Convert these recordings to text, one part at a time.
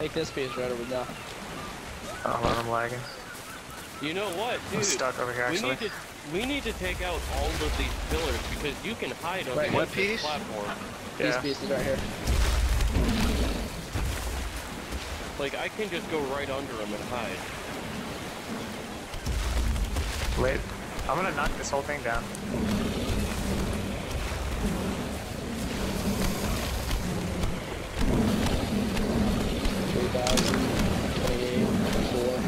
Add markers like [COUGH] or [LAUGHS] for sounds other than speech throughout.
Take this piece right over now. Oh, I'm lagging. You know what, I'm dude? stuck over here actually. Need to we need to take out all of these pillars because you can hide on Right, the what piece? platform. These pieces right here. Like I can just go right under them and hide. Wait, I'm gonna knock this whole thing down. Three thousand, twenty-eight, four.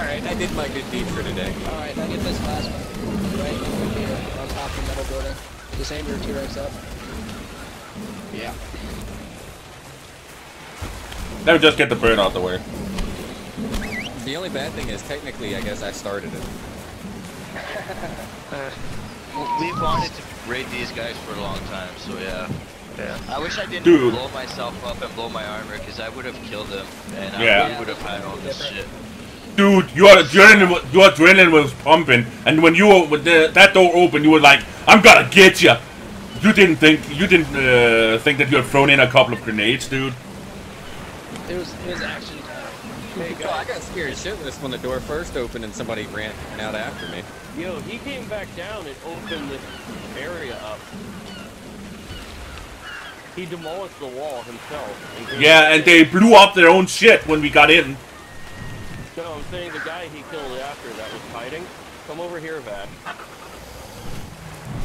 Alright, I did my good deed for today. Alright, now get this last one. Right over here on top of the metal building. Just aim your T-Rex up. Yeah. Let me just get the bird out the way. The only bad thing is, technically, I guess I started it. [LAUGHS] Uh, We wanted to raid these guys for a long time, so yeah. yeah. I wish I didn't Dude. blow myself up and blow my armor, because I would have killed them, and I Yeah. would have had all this shit. Dude, your adrenaline, your adrenaline was pumping, and when you were, with the, that door opened, you were like, "I'm gonna get you." You didn't think you didn't uh, think that you had thrown in a couple of grenades, dude. It was it was action time. Hey Oh, I got scared shitless when the door first opened and somebody ran out after me. yo, he came back down and opened this area up. He demolished the wall himself. And Yeah, and they blew up their own shit when we got in. No, I'm saying the guy he killed after that was hiding. Come over here, Vad.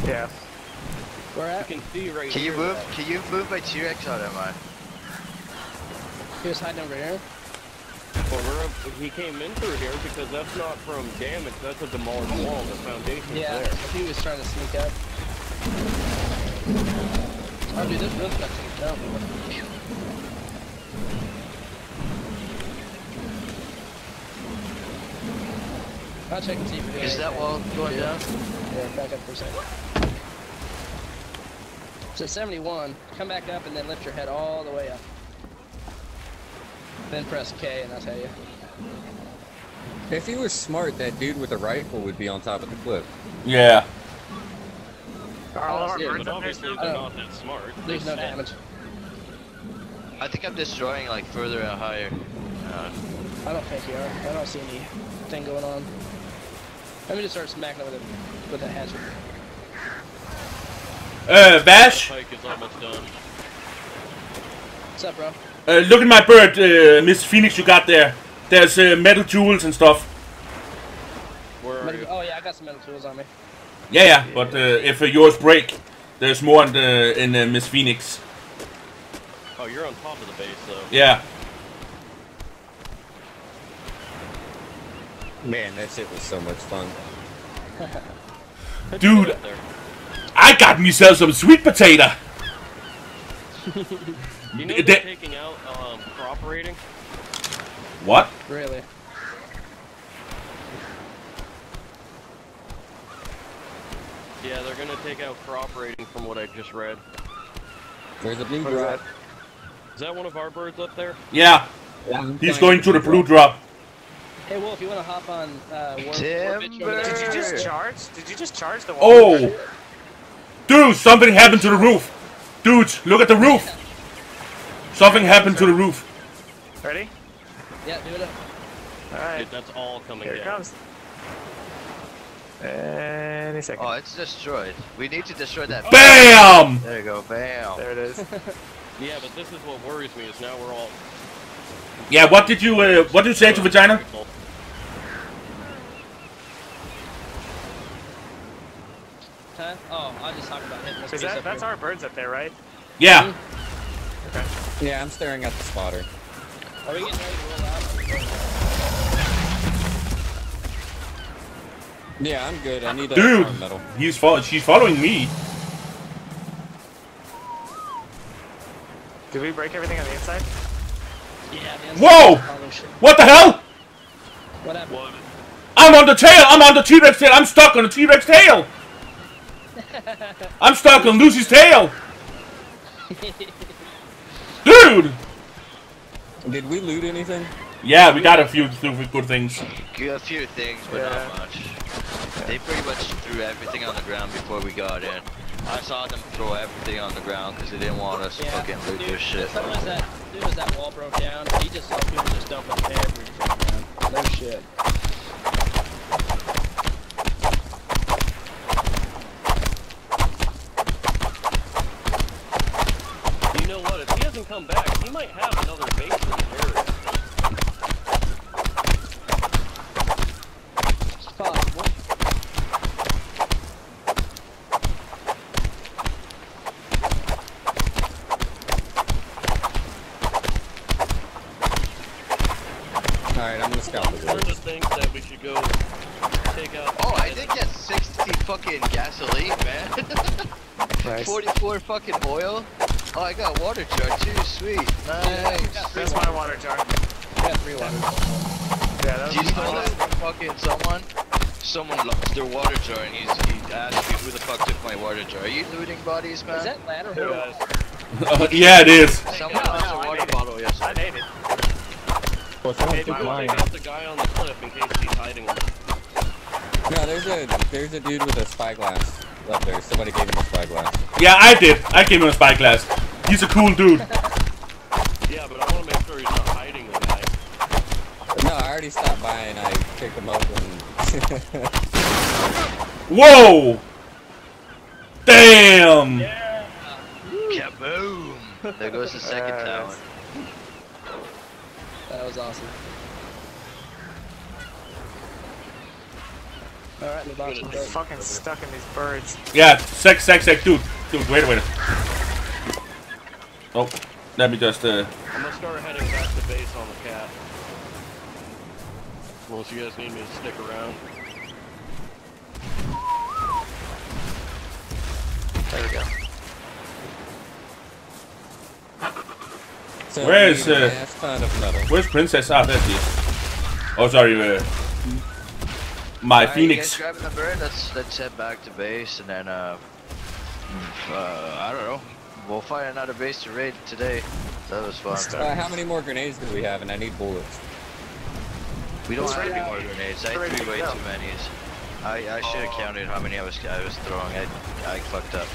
Yeah. Where You at? can see right Can you move? Vad. Can you move my T-Rex out of mine? He was hiding over here. Well, we're up, he came in through here because that's not from damage. That's a demolished wall. The foundation. Yeah, there. I think he was trying to sneak up. Oh, dude, this really cuts down. I'll check and see if we Is that wall going down? Yeah, back up for a second. So 71, come back up and then lift your head all the way up. Then press K and I'll tell you. If he was smart, that dude with the rifle would be on top of the cliff. Yeah. Are all of Yeah, But obviously still? they're Oh. not that smart. There's no damage. I think I'm destroying like further and higher. Uh, I don't think you are. I don't see anything going on. Let me just start smacking it with a with a hatchet. Uh, Bash, Pike is almost done. What's up, bro? uh, look at my bird, uh, Miss Phoenix. You got there. There's uh, metal jewels and stuff. Where are Metal- you? oh yeah, I got some metal tools on me. Yeah, yeah. But uh, if uh, yours break, there's more in the in uh, Miss Phoenix. Oh, you're on top of the base though. Yeah. Man, that shit was so much fun. [LAUGHS] Dude. you get up there? I got myself some sweet potato. [LAUGHS] You know They- they're taking out um, crop rating? What? Really? Yeah, they're gonna take out crop rating from what I just read. There's a blue What is drop. that? Is that one of our birds up there? Yeah. I'm He's going to the blue drop. Hey Wolf, you wanna hop on uh War, Timber. War Bitch over there? Did you just charge? Did you just charge the wall? Oh! Dude, something happened to the roof. Dudes, look at the roof. Something happened to the roof. Ready? Yeah, do it. up. Alright. Dude, that's all coming Here it down. comes. Any second. oh, it's destroyed. We need to destroy that. BAM! There you go. Bam. There it is. [LAUGHS] Yeah, but this is what worries me is now we're all. Yeah, what did you uh, what did you say to vagina? Huh? Oh, I was just talking about hitting this Is that up that's here. our birds up there, right? Yeah. Mm-hmm. Yeah, I'm staring at the spotter. Are we getting ready to roll out? Yeah, I'm good. I need a Dude, arm metal. he's fol- she's following me. Did we break everything on the inside? Yeah, man. Whoa! What the hell? What happened? I'm on the tail. I'm on the T-Rex tail. I'm stuck on the T-Rex tail. I'm stuck on Lucy's tail. Dude. Did we loot anything? Yeah, we got a few, few good things. A few things, but Yeah. not much. They pretty much threw everything on the ground before we got in. I saw them throw everything on the ground because they didn't want us to Yeah, fucking loot dude, their shit. As soon as that, as soon as that wall broke down, he just saw people just dumping everything, man. No shit. You know what? If he doesn't come back, he might have another base in the area. It's possible. Alright, I'm gonna scout the Starting woods. to think that we should go take out. Oh, I did get 60 fucking gasoline, man. [LAUGHS] Nice. 44 fucking oil. Oh, I got a water jar too. Sweet. Nice. That's my water jar. We got three waters. Yeah, that Did you was know that from fucking someone? Someone lost their water jar and he's, he asked me who the fuck took my water jar. Are you looting bodies, man? Is that ladder Hey, hole? Uh, yeah, it is. Someone No, lost no, a I water bottle it. bottle I yesterday. made it. Well, someone Hey, took my mine. take out the guy on the cliff in case he's hiding them. No, there's a there's a dude with a spyglass up there. Somebody gave him a spyglass. Yeah, I did. I gave him a spyglass. He's a cool dude. Yeah, but I want to make sure he's not hiding the guy. No, I already stopped by and I picked him up and. [LAUGHS] Whoa! Damn! Yeah. Kaboom! There goes the second Uh, talent. That was awesome. Alright, the box Good. is fucking stuck in these birds. Yeah, sec, sec, sec, dude. Dude, wait a minute. Oh, let me just, uh... I'm gonna start heading back to base on the cat. Unless you guys need me to stick around. There we go. so Where we is, need a uh, mass ton of metal. Where's Princess? Ah, there she is. Oh, sorry, uh... My Alright, you guys Phoenix. grabbing the bird? Let's let's head back to base and then uh, uh I don't know. We'll find another base to raid today. That was fun. Uh, how many more grenades do we have? And I need bullets. We don't Let's have any it. more grenades. I threw way too many. I I should have counted how many I was I was throwing. I I fucked up.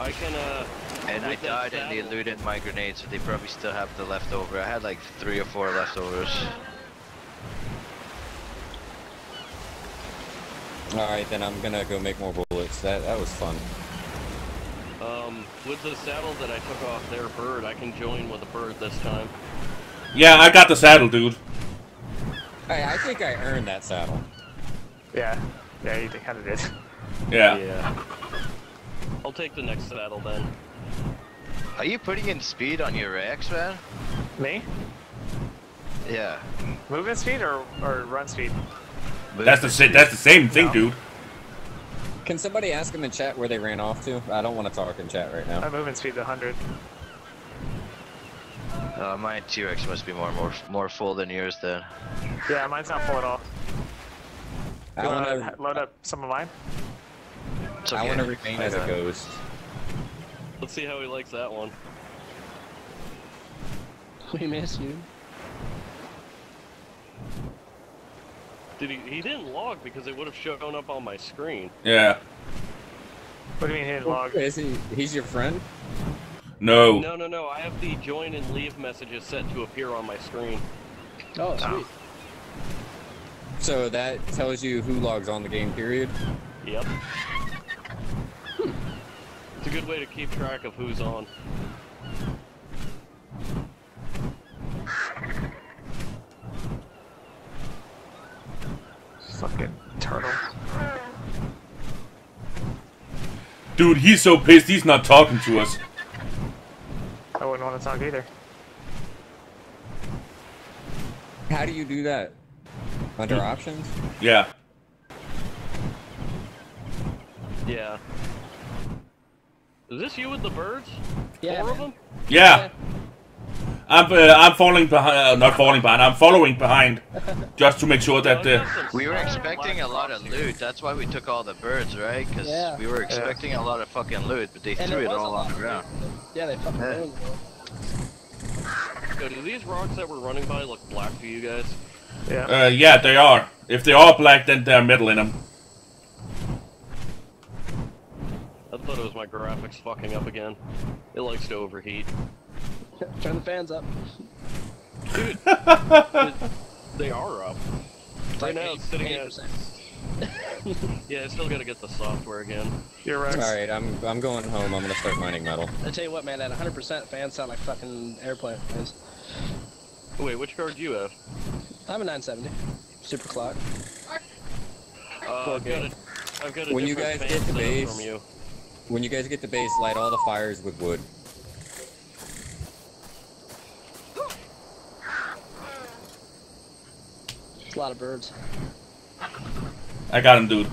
I can, uh. And I died and they saddle- looted my grenades, so they probably still have the leftover. I had like three or four leftovers. Alright, then I'm gonna go make more bullets. That that was fun. Um, with the saddle that I took off their bird, I can join with a bird this time. Yeah, I got the saddle, dude. Hey, I think I earned that saddle. Yeah. Yeah, you kind of did. Yeah. Yeah. I'll take the next saddle then. Are you putting in speed on your Rex, man? Me? Yeah. Movement speed or, or run speed? That's the sa- that's the same thing, No. dude. Can somebody ask them in chat where they ran off to? I don't want to talk in chat right now. My movement speed 100. Uh, my T-Rex must be more more more full than yours then. Yeah, mine's not full at all. I You want wanna load up some of mine? It's I okay. want to remain I as a ghost. Let's see how he likes that one. [LAUGHS] We miss you. Did he? He didn't log because it would have shown up on my screen. Yeah. What do you mean he didn't log? Is he? He's your friend? No. No, no, no. I have the join and leave messages set to appear on my screen. Oh, sweet. Oh. So that tells you who logs on the game. Period. Yep. It's a good way to keep track of who's on. Fucking turtle. Dude, he's so pissed he's not talking to us. I wouldn't want to talk either. How do you do that? Under Hmm. options? Yeah. Yeah. Is this you with the birds? Yeah, Four of man. them? Yeah. I'm uh, I'm falling behind. Uh, not falling behind. I'm following behind, just to make sure that. Uh, We were expecting a lot of loot. That's why we took all the birds, right? Because Yeah. we were expecting a lot of fucking loot, but they And threw it it all on the ground. Yeah, they fucking Yeah. ruined it. Yo, do these rocks that we're running by look black to you guys? Yeah. uh, yeah, they are. If they are black, then they're metal in them. I thought it was my graphics fucking up again. It likes to overheat. Turn the fans up. Dude, [LAUGHS] they are up. It's Right like now it's sitting at- 80%. [LAUGHS] Yeah, I still gotta get the software again. You're Rex. Alright, I'm I'm going home. I'm gonna start mining metal. I tell you what, man, at 100% fans sound like fucking airplanes. Wait, which card do you have? I'm a 970. Super clock. Uh, I've got a, I've got a When you guys get to base- from you. When you guys get to base, light all the fires with wood. It's a lot of birds. I got him, dude.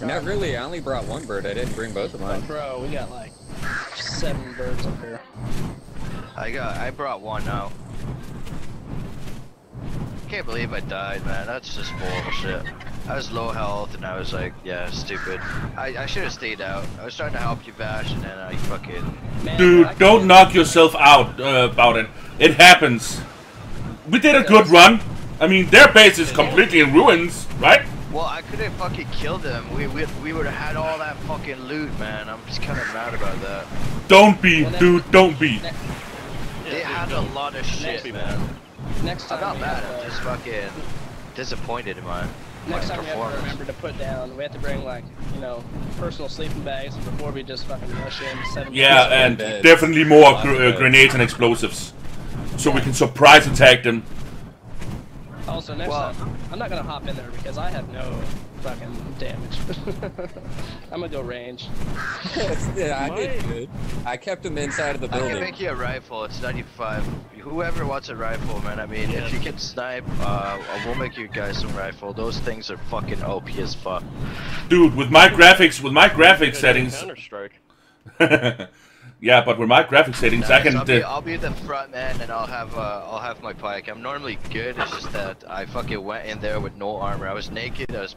Not really. I only brought one bird. I didn't bring both of mine. Bro, we got like seven birds up here. I got. I brought one out. Can't believe I died, man. That's just bullshit. I was low health and I was like, yeah, stupid. I, I should have stayed out. I was trying to help you, Bash, and then I fucking. Man, Dude, I don't can't- knock yourself out uh, about it. It happens. We did a good run. I mean, their base is completely in ruins, right? Well, I could have fucking killed them. We we, we would have had all that fucking loot, man. I'm just kind of mad about that. Don't be, Well, dude. Don't be. Yeah, They dude, had a don't- lot of shit, be man. mad. Next I'm time not we mad. have I'm just fucking disappointed in my, my Next time we have to remember to put down. We have to bring like, you know, personal sleeping bags before we just fucking rush in. Seven Yeah, and beds. definitely more gr- uh, grenades and explosives, so we can surprise attack them. Also, next Well- time I'm not gonna hop in there because I have no fucking damage. [LAUGHS] I'm gonna go range. [LAUGHS] yeah, I did good. I kept him inside of the building. I can building. make you a rifle. It's 95. Whoever wants a rifle, man. I mean, Yeah. if you can snipe, uh, we'll make you guys some rifle. Those things are fucking OP as fuck. Dude, with my graphics, with my graphics settings, Counter Strike. [LAUGHS] yeah, but with my graphics settings, I can. I'll, be, I'll be the front man, and I'll have uh, I'll have my pike. I'm normally good. It's just that I fucking went in there with no armor. I was naked. I was,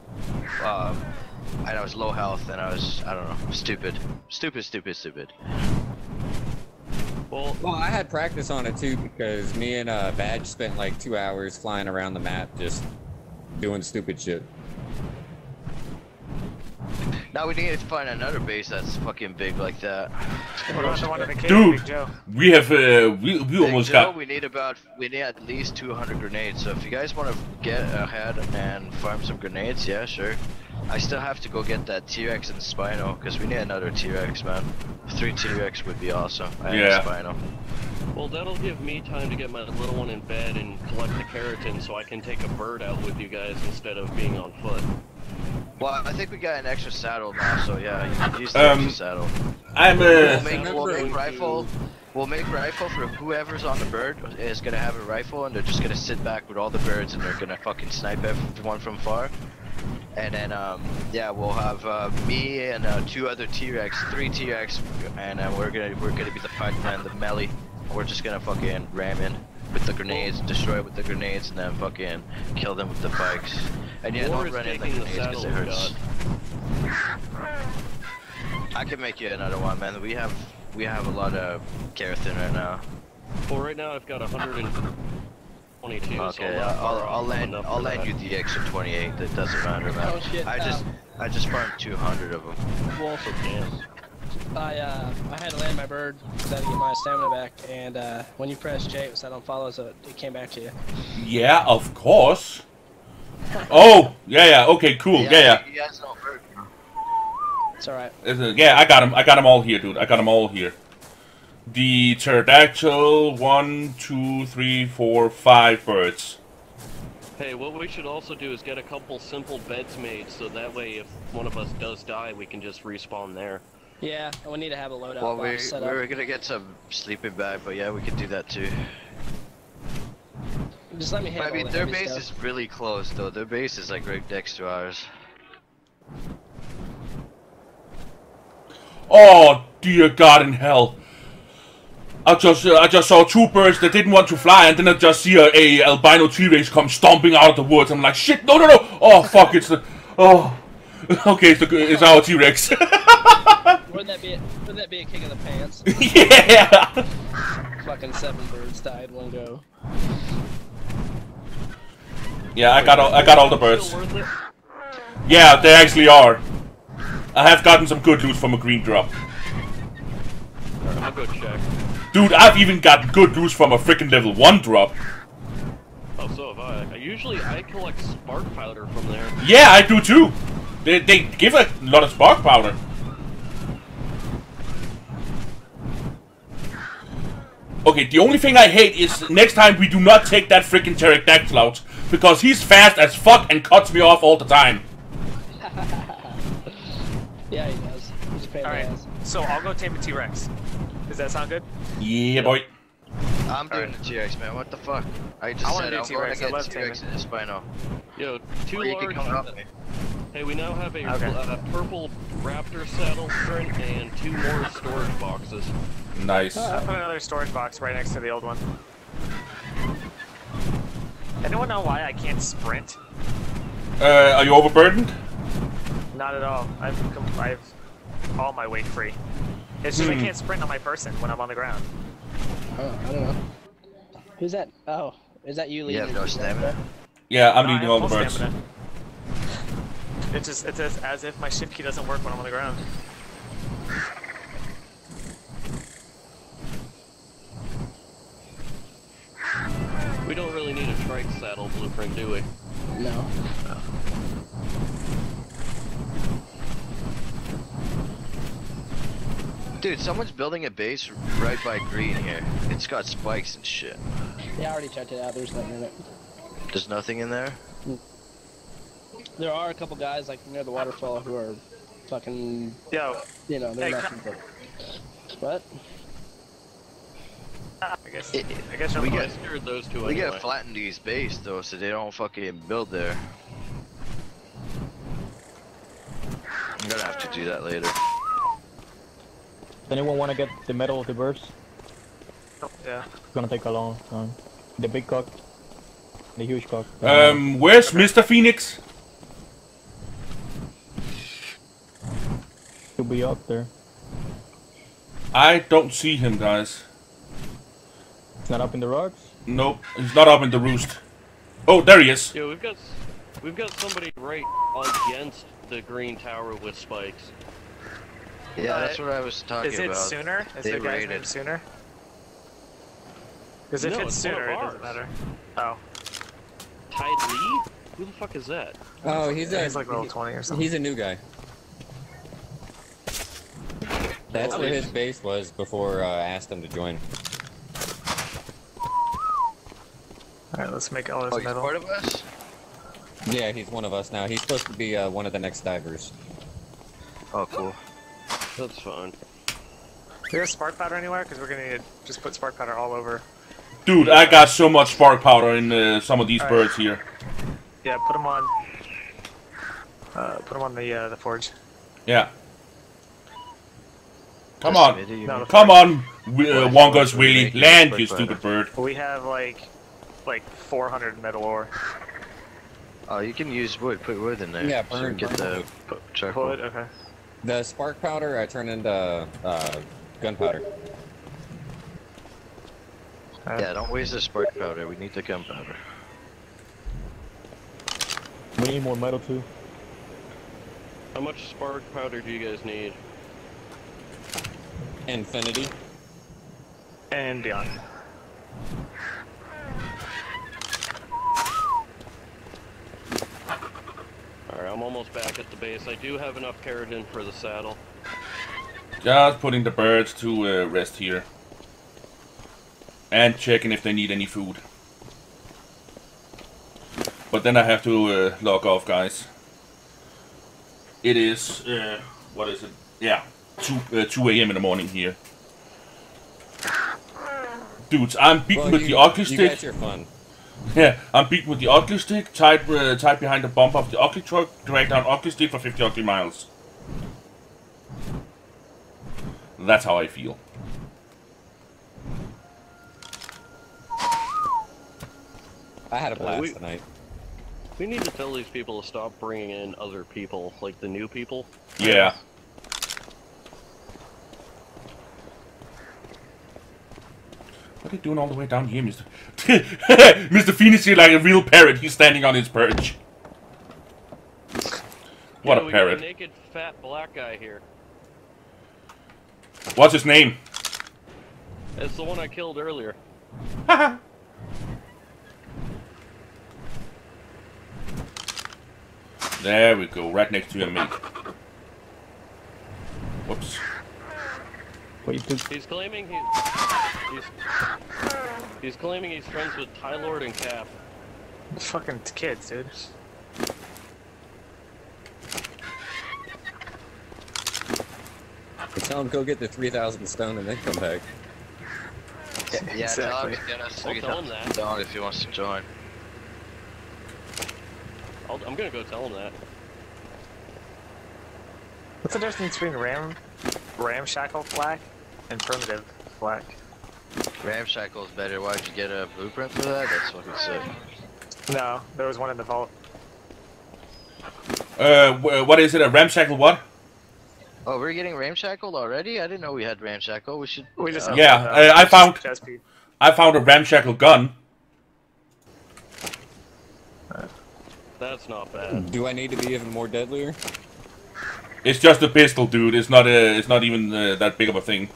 um, and I was low health, and I was I don't know, stupid, stupid, stupid, stupid. Well, Well, I had practice on it too because me and uh, Badge spent like two hours flying around the map just doing stupid shit. Now we need to find another base that's fucking big like that. What about the one in the cave, Dude. Big Joe? we have. Uh, we we Big almost Joe, got. We need about we need at least 200 grenades. So if you guys want to get ahead and farm some grenades, yeah, sure. I still have to go get that T-Rex and Spino because we need another T-Rex, man. Three T-Rex would be awesome. And Yeah. Spino. well, that'll give me time to get my little one in bed and collect the keratin so I can take a bird out with you guys instead of being on foot. Well, I think we got an extra saddle now, so yeah, you can use the Um, extra saddle. I'm. We'll Uh, make, we'll make rifle. We'll make rifle for whoever's on the bird is gonna have a rifle, and they're just gonna sit back with all the birds, and they're gonna fucking snipe everyone from far. And then, um, yeah, we'll have uh, me and uh, two other T-Rex, three T-Rex, and uh, we're gonna we're gonna be the pikemen, the melee. We're just gonna fucking ram in with the grenades, destroy it with the grenades, and then fucking kill them with the pikes. And yeah, War don't run in the grenades because it hurts. got. I can make you another one, man. We have we have a lot of keratin right now. Well, right now I've got 122. Okay, so I'm not far I'll off I'll of lend enough I'll for lend that. you the extra 28. That doesn't matter, man. Oh, shit, I just um, I just farmed 200 of them. You also can. I uh, I had to land my bird because I had to get my stamina back, and uh, when you press J, it was set on follow, so it, it came back to you. yeah, of course. [LAUGHS] Oh, yeah, yeah. Okay, cool. Yeah, yeah. You guys don't. It's all right. Uh, yeah, I got them. I got them all here, dude. I got them all here. The pterodactyl. One, two, three, four, five birds. Hey, what we should also do is get a couple simple beds made, so that way if one of us does die, we can just respawn there. Yeah, we need to have a loadout Well, we box set we up. were gonna get some sleeping bag, but yeah, we could do that too. Just let me But, I mean, their heavy base stuff. is really close though. Their base is like right next to ours. Oh, dear God in hell. I just uh, I just saw two birds that didn't want to fly, and then I just see a, a albino T-Rex come stomping out of the woods. I'm like, shit, no, no, no! Oh, fuck, it's the, oh, [LAUGHS] okay, it's, the, it's our T-Rex. [LAUGHS] Wouldn't that be? A, wouldn't that be a kick in the pants? [LAUGHS] yeah. Fucking seven birds died one go. Yeah, I got all, I got all the birds. Still worth it? Yeah, they actually are. I have gotten some good loot from a green drop. I'll go check. Dude, I've even gotten good loot from a freaking level 1 drop. Oh, so have I. I usually I collect spark powder from there. Yeah, I do too. They, they give a lot of spark powder. Okay, the only thing I hate is next time we do not take that freaking pterodactyl out. Because he's fast as fuck and cuts me off all the time. [LAUGHS] Yeah, he does. He's a pain in the Alright, so I'll go tame a T-Rex. Does that sound good? Yeah, boy. I'm doing Alright. the T-Rex, man. What the fuck? I just I wanna said do I'm going to T-Rex, I get love T-Rex in this Spino. Yo, two Or you can large. up. Hey, we now have a Okay. uh, purple raptor saddle sprint and two more storage boxes. Nice. I'll put another storage box right next to the old one. Anyone know why I can't sprint? Uh, are you overburdened? Not at all. I've I've all my weight free. It's just I Hmm. can't sprint on my person when I'm on the ground. Oh, I don't know. Who's that? Oh, is that you You leading? have no stamina? Yeah, I'm No, I all the birds. stamina. It's just it's as, as if my shift key doesn't work when I'm on the ground. We don't really need a trike saddle blueprint, do we? No. Dude, someone's building a base right by green here. It's got spikes and shit. Yeah, I already checked it out. There's nothing in it. There's nothing in there? Hmm. There are a couple guys like near the waterfall who are fucking, Yo, you know, they're Hey, nothing but. What? I guess It- I guess you're we I get- scared those two We anyway. gotta flatten these base though, so they don't fucking build there. I'm gonna have to do that later. Does anyone want to get the medal of the birds? yeah. It's gonna take a long time. The big cock. The huge cock. Um, where's Mr. Phoenix? He'll be up there. I don't see him, guys. It's not up in the rocks. Nope, he's not up in the roost. Oh, there he is. Yeah, we've got we've got somebody right against the green tower with spikes. Yeah, Uh, that's what I was talking about. Is it about. sooner? Is They the guy's raided. name sooner? Because if No, it's it's sooner, it doesn't matter. Oh, Ty Lee? Who the fuck is that? Oh, he's a he's like level he- 20 or something. He's a new guy. That's Oh, where his base was before uh, I asked him to join. Alright, let's make all Oh, this he's metal. part of us? Yeah, he's one of us now. He's supposed to be uh, one of the next divers. Oh, cool. That's fine. Do you have spark powder anywhere? Because we're gonna need to just put spark powder all over. Dude, I got so much spark powder in uh, some of these Alright. birds here. Yeah, put them on. Uh, put them on the uh, the forge. Yeah. Come on. No, Come on, Wi- uh, Why- Willy. why- Land, you stupid bird. We have like like 400 metal ore. Oh, you can use wood. Put wood in there. Yeah, so we burn- get the wood. p- charcoal. Wood. Okay. The spark powder I turn into uh, gunpowder. Yeah, don't waste the spark powder. We need the gunpowder. We need more metal too. How much spark powder do you guys need? Infinity. And beyond. I'm almost back at the base. I do have enough keratin for the saddle. Just putting the birds to uh, rest here. And checking if they need any food. But then I have to uh, log off, guys. It is, uh, what is it? Yeah, 2, uh, 2 a.m. in the morning here. Dudes, I'm beaten Well, with you, the ugly you stick. got your fun. Yeah, I'm beaten with the Otley stick, tied uh, tied behind the bumper of the Otley truck, dragged down Otley stick for 50 miles. That's how I feel. I had a uh, blast we, tonight. We need to tell these people to stop bringing in other people, like the new people. Yeah. What are you doing all the way down here, Mr. [LAUGHS] Mr. Phoenix here like a real parrot. He's standing on his perch. What Yeah, a parrot. Got a naked fat black guy here. What's his name? It's the one I killed earlier. [LAUGHS] There we go, right next to your mate. Whoops. Wait, took He's claiming he's he's, he's claiming he's friends with Ty Lord and Cap. Fucking kids, dude. But tell him go get the 3,000 stone and then come back. Yeah, tell him Exactly. to get us I'll tell him that. down if he wants to join. I'll, I'm gonna go tell him that. What's the difference between ram, ramshackle flak and primitive flak? Ramshackle is better. Why'd you get a blueprint for that? That's fucking sick. No, there was one in the vault. Uh, what is it? A ramshackle what? Oh, we're getting ramshackled already? I didn't know we had ramshackle. We should. We just uh, Yeah, uh, I found- chest. I found a ramshackle gun. That's not bad. Do I need to be even more deadlier? It's just a pistol, dude. It's not a. It's not even uh, that big of a thing.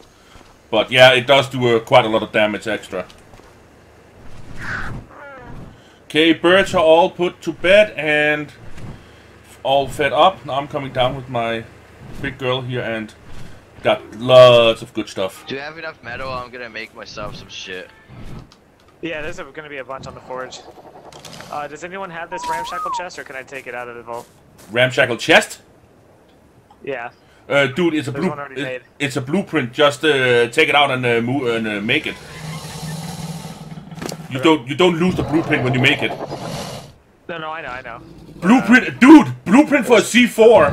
But yeah, it does do uh, quite a lot of damage extra. Okay, birds are all put to bed and all fed up. Now I'm coming down with my big girl here and got lots of good stuff. Do you have enough metal? I'm gonna make myself some shit. Yeah, there's going to be a bunch on the forge. Uh, does anyone have this ramshackle chest, or can I take it out of the vault? Ramshackle chest, Yeah. Uh, dude. It's a There's blue. it- it's a blueprint. Just uh, take it out and uh, move and uh, make it. You don't. You don't lose the blueprint when you make it. No, no, I know, I know. Blueprint, dude. Blueprint for a C4.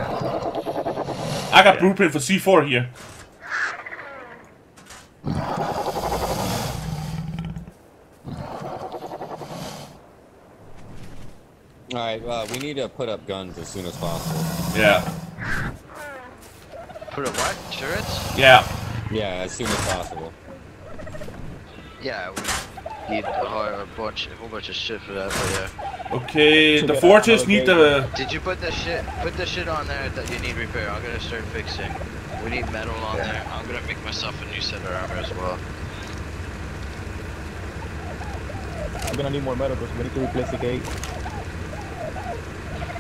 I got Yeah. blueprint for C4 here. Alright, well, we need to put up guns as soon as possible. Yeah. Put a what? Turrets? Yeah. Yeah, as soon as possible. Yeah, we need a, whole- bunch, a whole bunch of shit for that. But yeah. Okay. To The get fortress out, need okay. the. Did you put the shit? Put the shit on there that you need repair. I'm gonna start fixing. We need metal on there. I'm gonna make myself a new set of armor as well. I'm gonna need more metal because we need to replace the gate.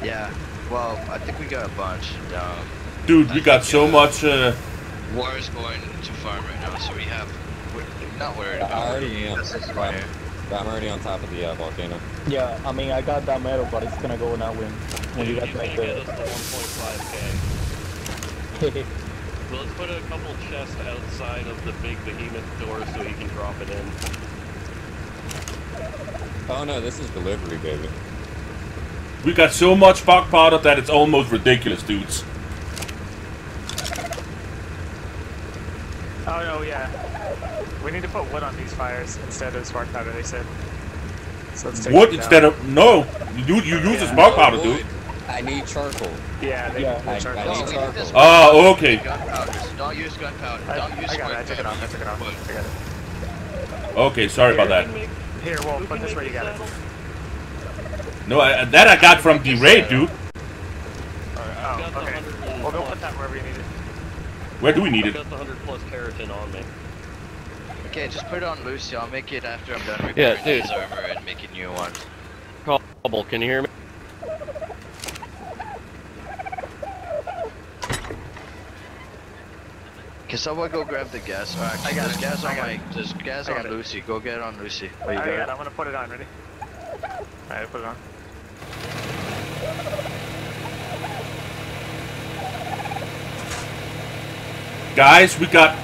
Yeah. Well, I think we got a bunch. Um, Dude, we got so much. Uh, war is going to farm right now, so we have. We're not worried I about. already am. This is I'm. I'm already on top of the uh, volcano. Yeah, I mean I got that metal, but it's gonna go now when when you Dude, guys he's make the. 1.5k. [LAUGHS] Well, let's put a couple chests outside of the big behemoth door so he can drop it in. Oh no, this is delivery, baby. we got so much fuck powder that it's almost ridiculous, dudes. Oh, no, yeah. We need to put wood on these fires instead of spark powder, they said. So let's take Wood it down. instead of no. You you use the spark powder, dude. I need charcoal. Yeah, they Yeah, can I- charcoal. I need charcoal. need this Oh, okay. gunpowder. Don't use gunpowder. Don't use I got it, I took it off, I took it off. Wood. I got it. Okay, sorry about that. Make- Here, well, put this where you got it. No, I, that I got from the raid, dude. Alright, Oh, okay. 100 and Well, don't put that wherever you need it. Where do we need I've it? got the 100 plus keratin on me. Okay, just put it on Lucy. I'll make it after I'm done Yeah, repairing dude. his armor and making new ones. Cobble, can you hear me? Can someone go grab the gas? Or actually, I got there's it. gas on my. it. There's gas on it. Lucy. Go get it on Lucy. Oh, you I got got it? it. I'm gonna put it on. Ready? Alright, put it on. Guys, we got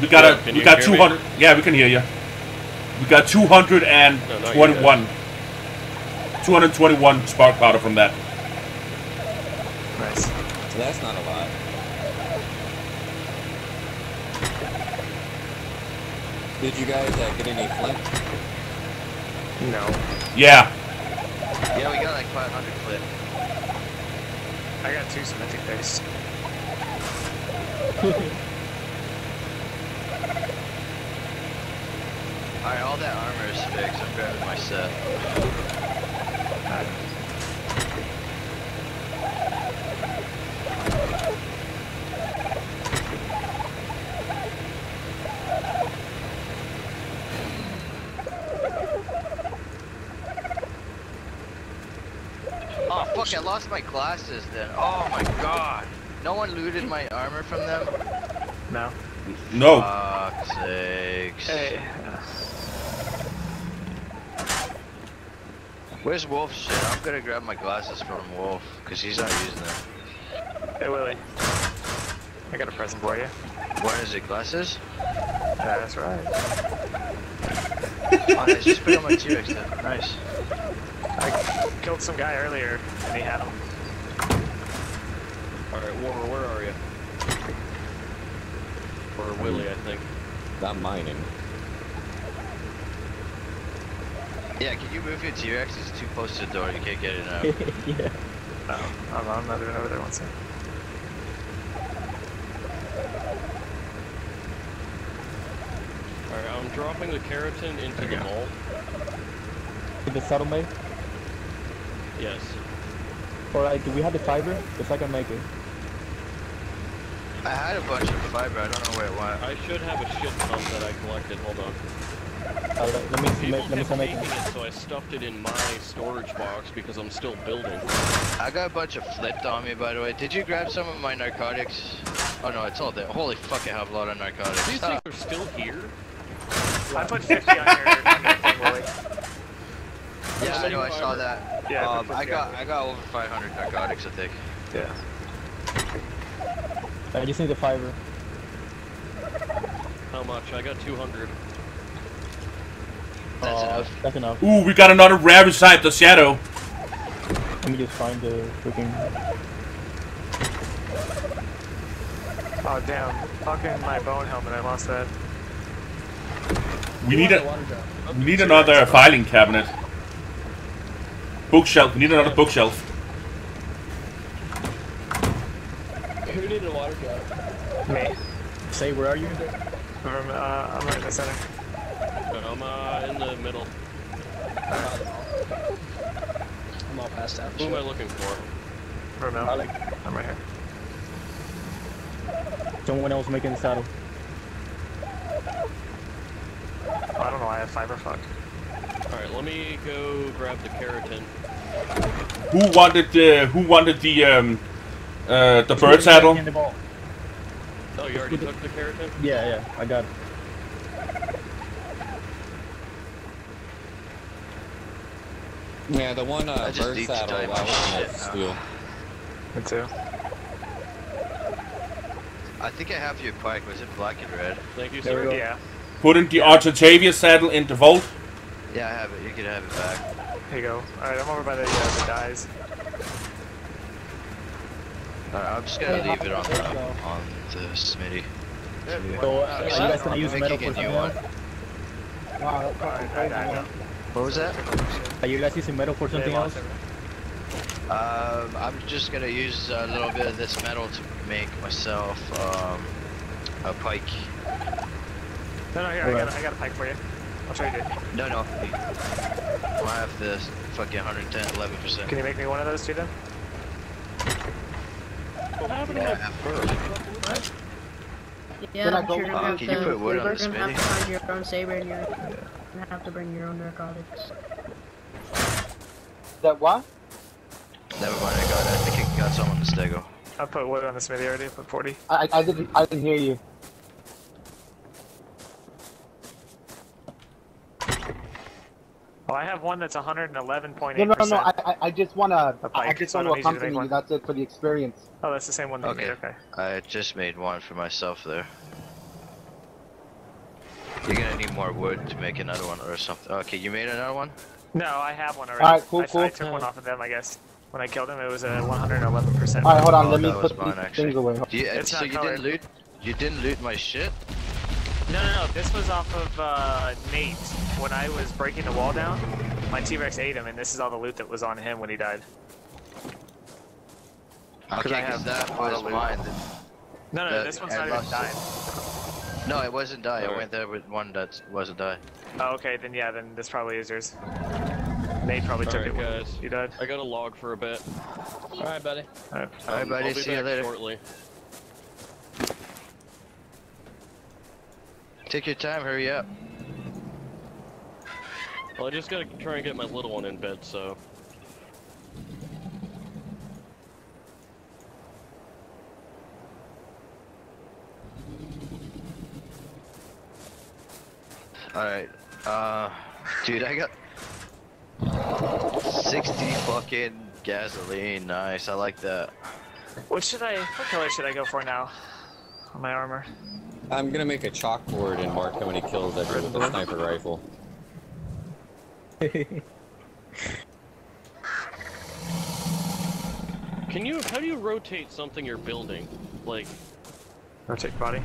we got Yeah, a we got hear me? 200. Yeah, we can hear you. We got 221. 221 spark powder from that. Nice. So that's not a lot. Did you guys uh, get any flint? No. Yeah, Yeah, we got like 500 flint. I got two cementing base. [LAUGHS] Alright, all that armor is fixed. I'm grabbing my set. Oh fuck, I lost my glasses then. Oh my god. No one looted my armor from them? No. No. Fuck's sakes. Hey. Where's Wolf shit? I'm gonna grab my glasses from Wolf, cause he's not using them. Hey Willie. I got a present for you. What is it, glasses? That's right. oh, nice, just put on my T-Rex then. Nice. I killed some guy earlier and he had them. Alright, Warmer, where are you? Or Willie, I think. I'm mining. Yeah, can you move your T-Rex? It's too close to the door. You can't get it out. [LAUGHS] yeah. No, I'm, I'm not even over there one second. Alright, I'm dropping the keratin into the mall. Did the saddle make? Yes. Alright, do we have the fiber? Because I can make it. I had a bunch of fiber. I don't know where it went. I should have a shit ton that I collected. Hold on. Uh, let, let me see, People let me kept start taking making. it, so I stuffed it in my storage box because I'm still building. I got a bunch of flipped on me, by the way. Did you grab some of my narcotics? Oh no, it's all there. Holy fuck, I have a lot of narcotics. These Ah, they're still here? I put 50 on your, on your thing, Willie. [LAUGHS] yeah, I know. I saw that. Yeah, I Um, I got I got over 500 narcotics, I think. Yeah. I just need the fiber. How much? I got 200. That's Uh, enough. That's enough. Ooh, we got another rare beside the shadow. Let me just find the freaking. Oh damn. Fucking my bone helmet, I lost that. We need a we need another filing cabinet. Bookshelf. We need another bookshelf. [LAUGHS] Who needed a water jar? Me. Say, where are you? I'm, uh, I'm right in the center. I'm uh, in the middle. I'm all passed out. Who am I looking for? Romel. I like I'm right here. Someone else making the saddle. Oh, I don't know I have fiber fuck. Alright, let me go grab the keratin. Who wanted the Who wanted the um uh the bird saddle? In the ball. Oh, you already took the keratin? Yeah, yeah, I got it. Yeah, the one I uh, just bird need to saddle. type That my one shit was steel. Me too. I think I have your pike. Was it black and red? Thank you, There sir. go. Yeah. Putting the Argentavis saddle into the vault. Yeah, I have it. You can have it back. Here you go. Alright, I'm over by the, uh, the dyes. Alright, I'm just gonna leave it on the on the smithy. So, uh, are you guys gonna I'm use metal making for something one. else? Wow, that's Alright, fucking I crazy, died man. now. What was that? Are you guys using metal for something else? Um, I'm just gonna use a little bit of this metal to make myself um, a pike. No, no, here, I got, I got a pike for you. I'll trade you. No, no. I have this fucking 110, 11%. Can you make me one of those two then? What happened to Yeah, my I have bird? Yeah, I but go- you're gonna Uh, have can to, you put wood you're on the gonna have to find your own saber and you're gonna have to bring your own narcotics. That what? Never mind, I got it. I think I got some on the stego. I put wood on the smithy already, I put 40. I, I didn't I didn't hear you. Well, I have one that's 111.8%. No, no, no, no. I, I, I just wanna. A I pike, just want don't to need you to make accompany you. That's it for the experience. Oh, that's the same one that you made, okay. I just made one for myself there. You're gonna need more wood to make another one or something. Okay, you made another one? No, I have one already. Alright, cool, I, cool. I took one off of them, I guess. When I killed him, it was a 111%. All right, hold on. Oh, let me that was put mine, these actually. things away. Do you, It's so not you colored. didn't loot? You didn't loot my shit? No, no, no. This was off of uh, Nate when I was breaking the wall down. my T-Rex ate him, and this is all the loot that was on him when he died. Okay, I 'cause have that was mine. No, no, That- this one's I not even lost died. No, it wasn't die. I Alright. went there with one that wasn't die. Oh, okay, then yeah, then this probably is yours. Nate probably took Alright, it when guys. you died. I got a log for a bit. Alright, buddy. Alright. Alright, Um, buddy, I'll be see you back later. shortly. Take your time, hurry up. Well, I just gotta try and get my little one in bed, so. Alright. Uh, dude, I got 60 fucking gasoline. Nice, I like that. What should I? What color should I go for now? On my armor. I'm gonna make a chalkboard and mark how many kills I did with a sniper [LAUGHS] rifle. Can you? How do you rotate something you're building? Like, Rotate body.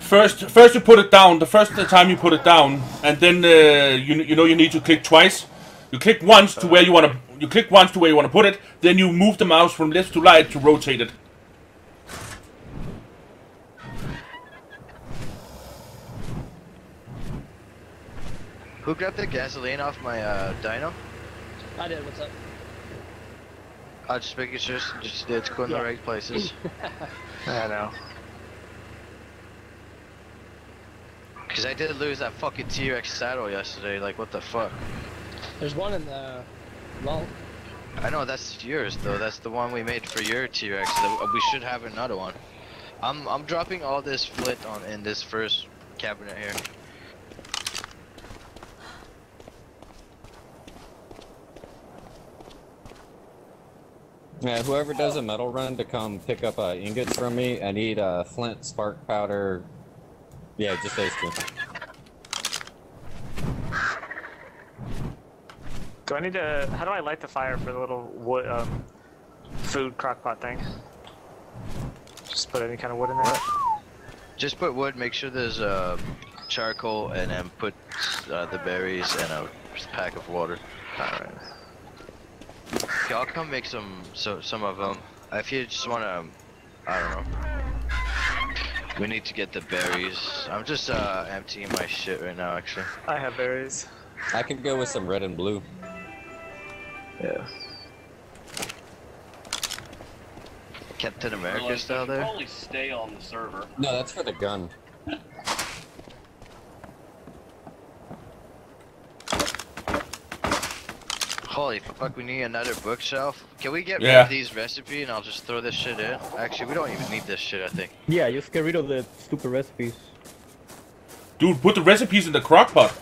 First, first you put it down. The first time you put it down, and then uh, you you know you need to click twice. You click once to where you want to. You click once to where you want to put it. Then you move the mouse from left to right to rotate it. Who grabbed the gasoline off my uh, dino? I did, what's up? I'll just make it just, just it's going Yeah. the right places. [LAUGHS] I know. Cause I did lose that fucking T-Rex saddle yesterday. Like, what the fuck? There's one in the vault. I know that's yours though. That's the one we made for your T-Rex. We should have another one. I'm I'm dropping all this flint on in this first cabinet here. Yeah, whoever does a metal run to come pick up uh, ingots from me, I need uh, flint, spark powder. Yeah, just those two. Do I need to? How do I light the fire for the little wood um, food crockpot thing? Just put any kind of wood in there. Just put wood. Make sure there's uh, charcoal, and then put uh, the berries and a pack of water. Alright. Okay, I'll come make some so some of them. If you just wanna, I don't know. We need to get the berries. I'm just uh, emptying my shit right now, actually. I have berries. I can go with some red and blue. Yeah. Captain America realize I style should there. probably stay on the server. No, that's for the gun. [LAUGHS] Holy fuck, we need another bookshelf. Can we get rid Yeah. of these recipe and I'll just throw this shit in? Actually, we don't even need this shit, I think. Yeah, just get rid of the stupid recipes. Dude, put the recipes in the crock pot.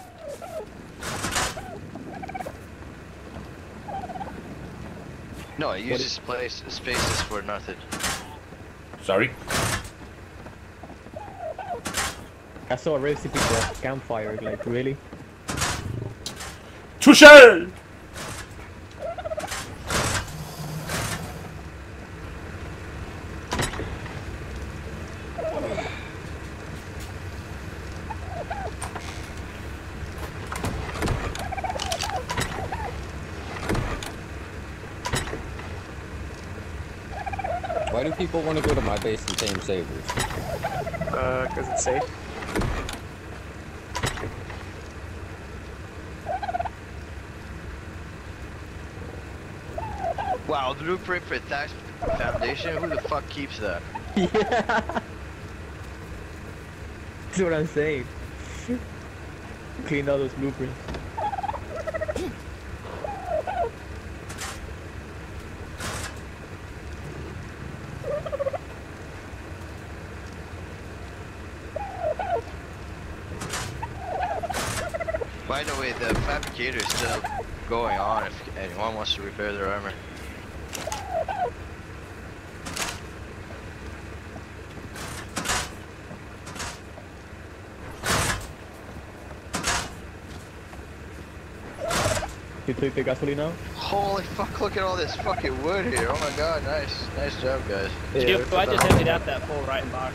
No, it uses place spaces for nothing. Sorry. I saw a recipe for a campfire, like, really? Touche! Do people want to go to my base and tame sabers? Uh, cause it's safe. Wow, the blueprint for Thatch Foundation? Who the fuck keeps that? [LAUGHS] yeah! That's what I'm saying. Clean all those blueprints. By the way, the fabricator is still going on if anyone wants to repair their armor. You take the gasoline out? Holy fuck, look at all this fucking wood here. Oh my god, nice. Nice job, guys. Yep, I just emptied out that full right box.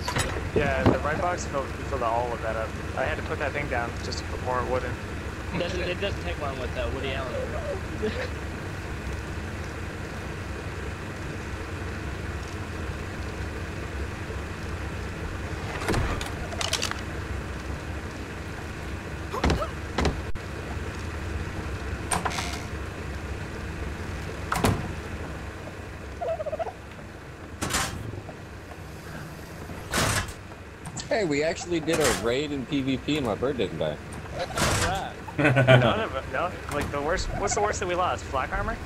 Yeah, the right box filled, filled all of that up. I had to put that thing down just to put more wood in. Doesn't it doesn't take long with uh, Woody Allen. Hey, we actually did a raid in PvP and my bird didn't die. Right. None of [LAUGHS] it. No. Like the worst. What's the worst that we lost? Flak armor.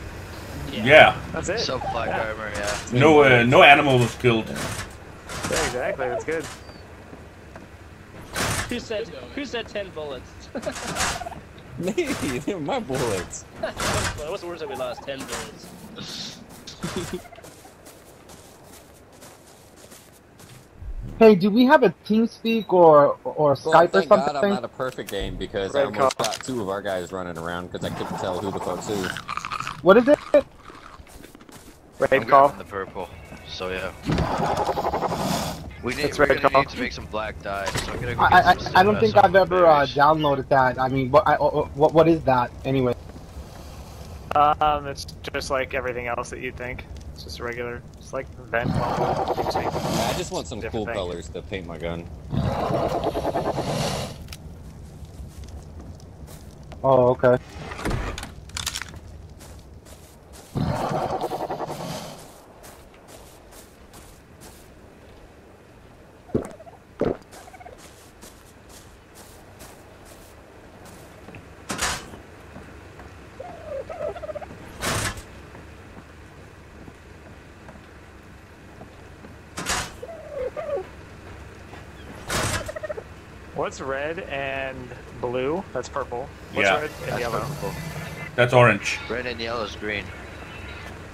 Yeah. That's it. Some black Yeah. armor, yeah. No, uh, no animal was killed. Yeah, exactly. That's good. Who said who said ten bullets? [LAUGHS] Me, they're [LAUGHS] my bullets. What's the worst that we lost? Ten bullets. Hey, do we have a TeamSpeak or or Well, Skype or something? God I'm something? not a perfect game because I almost call. got two of our guys running around because I couldn't tell who the fuck's who. What is it? Raid I'm call. grabbing the purple. So yeah. We need, It's we're red gonna call. need to make some black dye, so I'm gonna go I get I, some I don't think I've ever uh, downloaded that. I mean, what I, uh, what what is that anyway? Um, it's just like everything else that you'd think. It's just a regular. It's like vent. I just want some cool thing. colors to paint my gun. Oh, okay. What's red and blue? That's purple. What's Yeah. red and That's yellow? purple. That's orange. Red and yellow is green.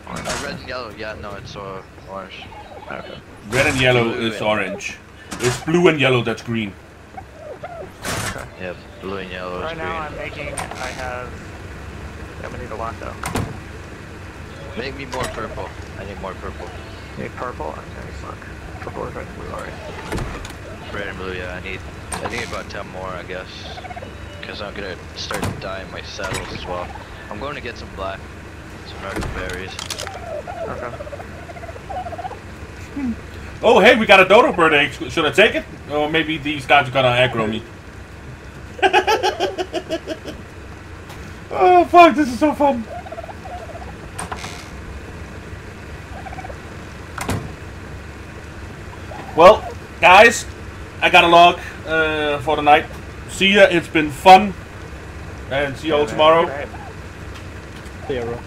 Uh, red and yellow, yeah, no, it's uh, orange. Okay. Red and yellow Blue is and- orange. It's blue and yellow that's green. Yeah, blue and yellow is green. Right now I'm making. I have. I'm gonna need a lot though. Make me more purple. I need more purple. Need purple. Okay, fuck. Purple or red, blue. Alright. Red and blue, yeah, I need I need about 10 more, I guess. Because I'm gonna start dyeing my saddles as well. I'm going to get some black, some American berries. Okay. Hmm. Oh, hey, we got a dodo bird egg. Should I take it? Or maybe these guys are gonna aggro me. [LAUGHS] oh, fuck, this is so fun. Well, guys, I got a log uh, for the night. See ya, it's been fun. And see you all tomorrow. Yeah, bro.